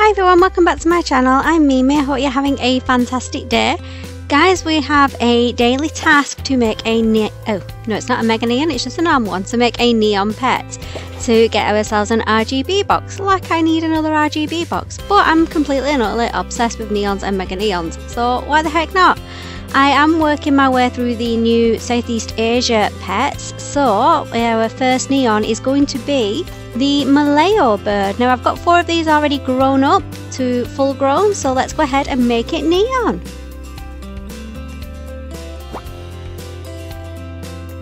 Hi everyone, welcome back to my channel. I'm Memee. I hope you're having a fantastic day. Guys, we have a daily task to make a ne oh no, it's not a mega neon, it's just a normal one. To make a neon pet to get ourselves an RGB box. Like I need another RGB box, but I'm completely and utterly obsessed with neons and mega neons. So why the heck not? I am working my way through the new Southeast Asia pets, so our first neon is going to be the Maleo bird. Now I've got four of these already grown up to full grown, so let's go ahead and make it neon.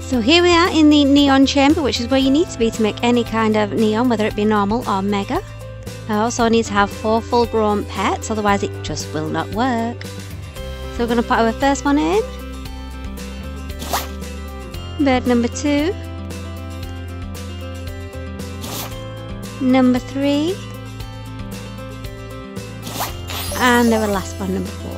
So here we are in the neon chamber, which is where you need to be to make any kind of neon, whether it be normal or mega. I also need to have four full grown pets, otherwise it just will not work. So we're going to put our first one in. Bird number two. Number three. And our last one, number four.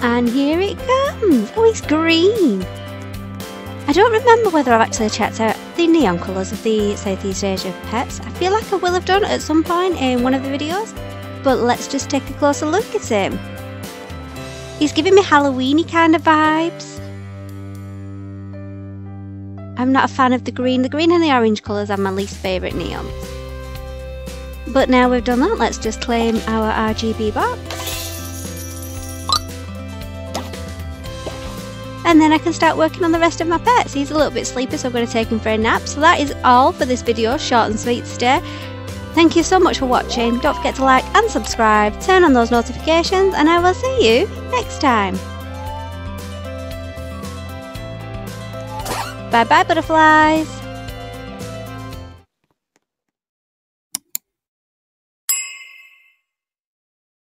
And here it comes! Oh, it's green! I don't remember whether I've actually checked out the neon colours of the Southeast Asia pets. I feel like I will have done at some point in one of the videos but let's just take a closer look at him. He's giving me Halloweeny kind of vibes. I'm not a fan of the green. The green and the orange colours are my least favourite neons. But now we've done that, let's just claim our RGB box. And then I can start working on the rest of my pets. He's a little bit sleepy, so I'm going to take him for a nap. So that is all for this video, short and sweet today. Thank you so much for watching. Don't forget to like and subscribe, turn on those notifications, and I will see you next time. Bye bye, butterflies.